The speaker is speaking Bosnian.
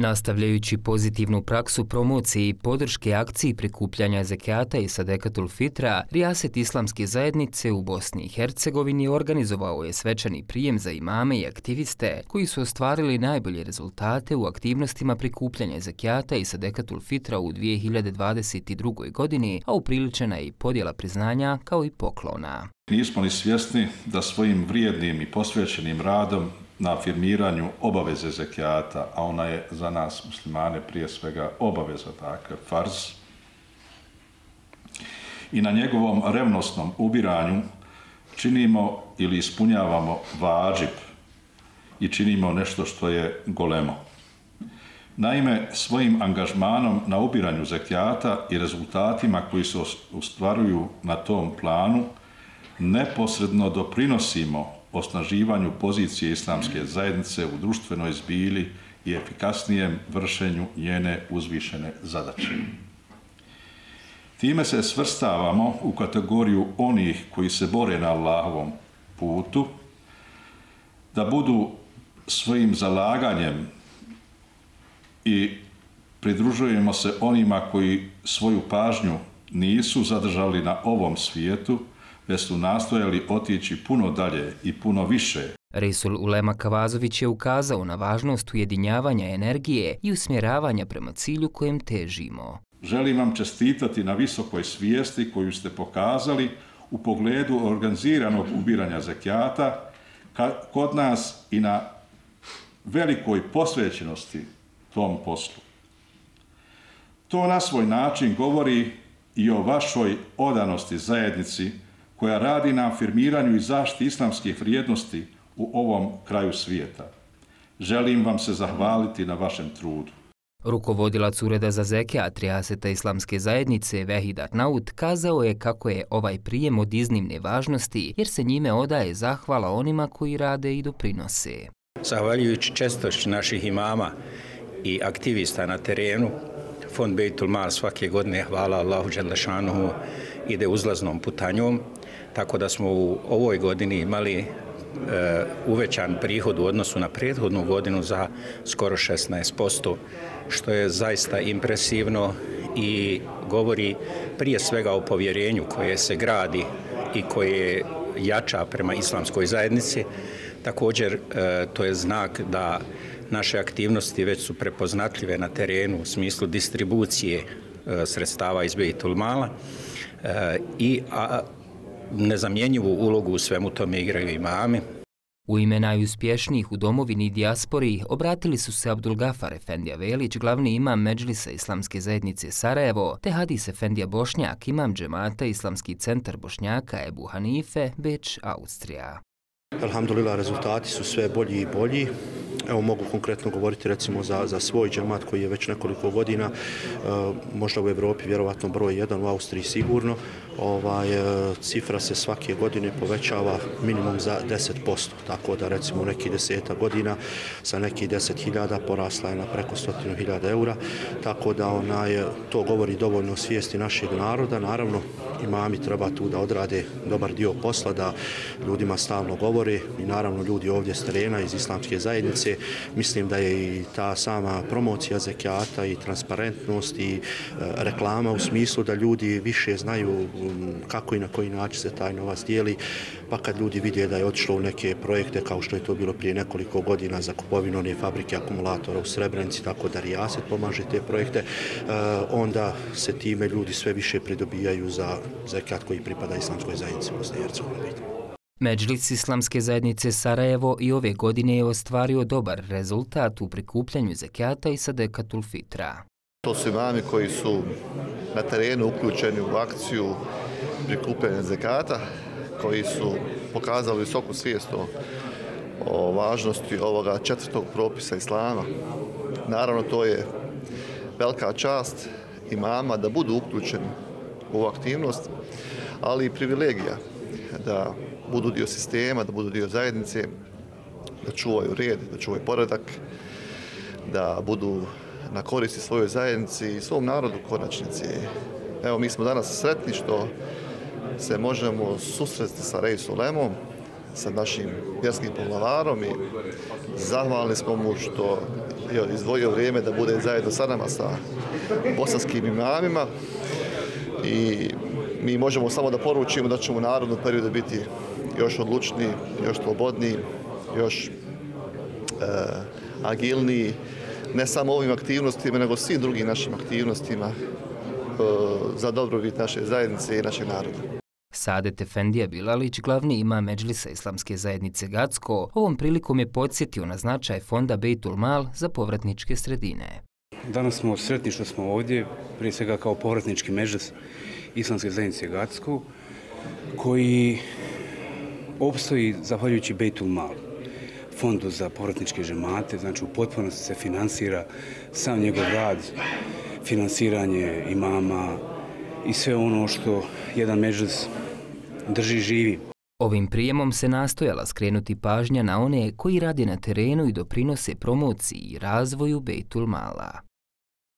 Nastavljajući pozitivnu praksu promocije i podrške akciji prikupljanja zekijata i sadekatul fitra, Rijaset Islamske zajednice u Bosni i Hercegovini organizovao je svečani prijem za imame i aktiviste koji su ostvarili najbolje rezultate u aktivnostima prikupljanja zekijata i sadekatul fitra u 2022. godini, a upriličena je i podjela priznanja kao i poklona. Nismo ni svjesni da svojim vrijednim i posvećenim radom na afirmiranju obaveze zekijata, a ona je za nas muslimane prije svega obaveza, dakle, farz, i na njegovom revnostnom ubiranju činimo ili ispunjavamo vađib i činimo nešto što je golemo. Naime, svojim angažmanom na ubiranju zekijata i rezultatima koji se ostvaruju na tom planu, neposredno doprinosimo osnaživanju pozicije islamske zajednice u društvenoj zbili i efikasnijem vršenju njene uzvišene zadaće. Time se svrstavamo u kategoriju onih koji se bore na Allahovom putu, da budu svojim zalaganjem i pridružujemo se onima koji svoju pažnju nisu zadržali na ovom svijetu, već su nastojali otići puno dalje i puno više. Resul Ulema Kavazović je ukazao na važnost ujedinjavanja energije i usmjeravanja prema cilju kojem težimo. Želim vam čestitati na visokoj svijesti koju ste pokazali u pogledu organiziranog ubiranja zekijata kod nas i na velikoj posvećenosti tom poslu. To na svoj način govori i o vašoj odanosti zajednici koja radi na afirmiranju i zaštiti islamskih vrijednosti u ovom kraju svijeta. Želim vam se zahvaliti na vašem trudu. Rukovodilac Ureda za zeke Atrijaseta Islamske zajednice Vehid Arnaut kazao je kako je ovaj prijem od iznimne važnosti jer se njime odaje zahvala onima koji rade i doprinose. Zahvaljujući čestošći naših imama i aktivista na terenu, Fond Bejtul Mal svake godine, hvala Allahu Đelešanuhu, ide uzlaznom putanjom tako da smo u ovoj godini imali e, uvećan prihod u odnosu na prethodnu godinu za skoro 16%, što je zaista impresivno i govori prije svega o povjerenju koje se gradi i koje jača prema islamskoj zajednici. Također, e, to je znak da naše aktivnosti već su prepoznatljive na terenu u smislu distribucije e, sredstava iz Bejtulmala i nezamjenjivu ulogu u svemu tome igraju imami. U ime najuspješnijih u domovini i dijaspori obratili su se Abdul Gafar Efendija Velić, glavni imam Međlisa Islamske zajednice Sarajevo, te Hadis Efendija Bošnjak, imam džemata Islamski centar Bošnjaka Ebu Hanife, Beč, Austrija. Alhamdulillah, rezultati su sve bolji i bolji. Evo mogu konkretno govoriti recimo za, za svoj džemat koji je već nekoliko godina, e, možda u Evropi vjerovatno broj 1, u Austriji sigurno. Ovaj, e, cifra se svake godine povećava minimum za 10%, tako da recimo neki deseta godina sa neki 10.000 porasla je na preko 100.000 eura, tako da onaj, e, to govori dovoljno o svijesti našeg naroda. Naravno, imami treba tu da odrade dobar dio posla, da ljudima stalno govore i naravno ljudi ovdje s terena iz islamske zajednice mislim da je i ta sama promocija zekijata i transparentnost i e, reklama u smislu da ljudi više znaju kako i na koji način se taj novac dijeli, pa kad ljudi vide da je otišlo u neke projekte kao što je to bilo prije nekoliko godina za kupovinu one fabrike akumulatora u Srebrenici, tako da Rijaset pomaže te projekte, e, onda se time ljudi sve više pridobijaju za zekijat koji pripada islamskoj zajednici Bosne i Hercegovine. Međlis Islamske zajednice Sarajevo i ove godine je ostvario dobar rezultat u prikupljanju zekijata i sadekatul fitra. To su imami koji su na terenu uključeni u akciju prikupljanja zekata, koji su pokazali visoku svijest o važnosti ovoga četvrtog propisa Islama. Naravno, to je velika čast imama da budu uključeni u aktivnost, ali i privilegija da budu dio sistema, da budu dio zajednice, da čuvaju red, da čuvaju poredak, da budu na koristi svojoj zajednici i svom narodu konačnici. Evo, mi smo danas sretni što se možemo susresti sa Rej Sulemom, sa našim vjerskim poglavarom i zahvalni smo mu što izdvojio vrijeme da bude zajedno sa nama, sa bosanskim imamima i mi možemo samo da poručimo da ćemo u narodnom periodu biti još odlučniji, još slobodniji, još e, agilniji, ne samo ovim aktivnostima, nego svim drugim našim aktivnostima e, za dobrobit naše zajednice i našeg naroda. Sadet Efendija Bilalić, glavni ima Međlisa Islamske zajednice Gacko, ovom prilikom je podsjetio na značaj fonda Bejtul Mal za povratničke sredine. Danas smo sretni što smo ovdje, prije svega kao povratnički mežas Islamske zajednice Gatsko, koji opstoji zahvaljujući Bejtul Mal, fondu za povratničke žemate, znači u potpunosti se finansira sam njegov rad, finansiranje imama i sve ono što jedan mežas drži živi. Ovim prijemom se nastojala skrenuti pažnja na one koji radi na terenu i doprinose promociji i razvoju Bejtul Mala.